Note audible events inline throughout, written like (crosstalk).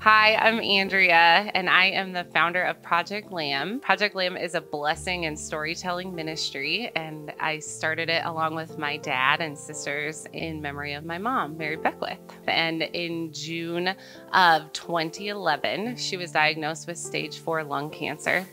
Hi, I'm Andrea, and I am the founder of Project Lamb. Project Lamb is a blessing and storytelling ministry, and I started it along with my dad and sisters in memory of my mom, Mary Beckwith. And in June of 2011, she was diagnosed with stage four lung cancer.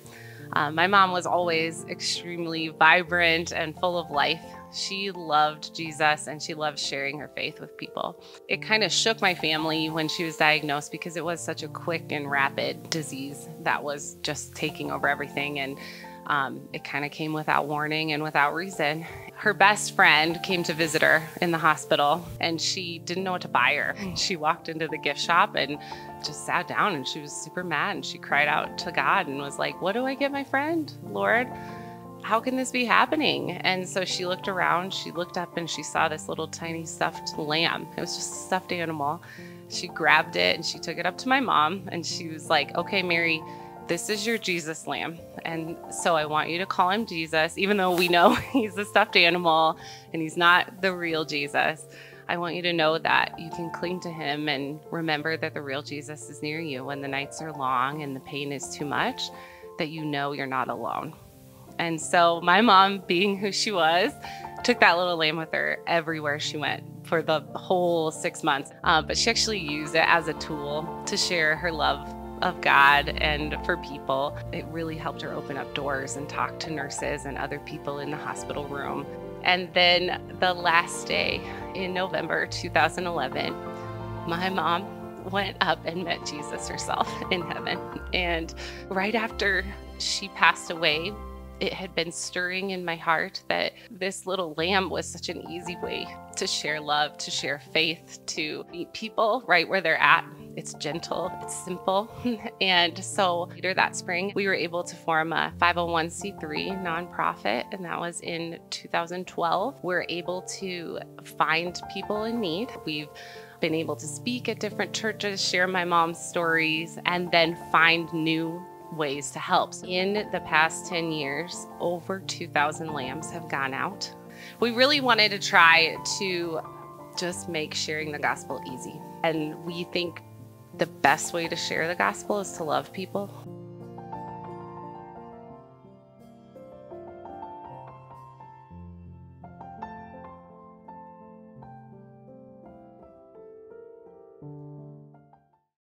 Uh, my mom was always extremely vibrant and full of life. She loved Jesus and she loved sharing her faith with people. It kind of shook my family when she was diagnosed because it was such a quick and rapid disease that was just taking over everything. And um, it kind of came without warning and without reason. Her best friend came to visit her in the hospital and she didn't know what to buy her. She walked into the gift shop and just sat down and she was super mad and she cried out to God and was like, What do I get my friend, Lord? how can this be happening? And so she looked around, she looked up and she saw this little tiny stuffed lamb. It was just a stuffed animal. She grabbed it and she took it up to my mom and she was like, Okay, Mary, this is your Jesus lamb. And so I want you to call him Jesus, even though we know (laughs) he's a stuffed animal and he's not the real Jesus. I want you to know that you can cling to him and remember that the real Jesus is near you when the nights are long and the pain is too much, that you know you're not alone. And so my mom, being who she was, took that little lamb with her everywhere she went for the whole six months. Uh, but she actually used it as a tool to share her love of God and for people. It really helped her open up doors and talk to nurses and other people in the hospital room. And then the last day in November 2011, my mom went up and met Jesus herself (laughs) in heaven. And right after she passed away, it had been stirring in my heart that this little lamb was such an easy way to share love, to share faith, to meet people right where they're at. It's gentle, it's simple. (laughs) and so later that spring, we were able to form a 501c3 nonprofit, and that was in 2012. We're able to find people in need. We've been able to speak at different churches, share my mom's stories, and then find new ways to help. In the past 10 years, over 2,000 lambs have gone out. We really wanted to try to just make sharing the gospel easy. And we think the best way to share the gospel is to love people.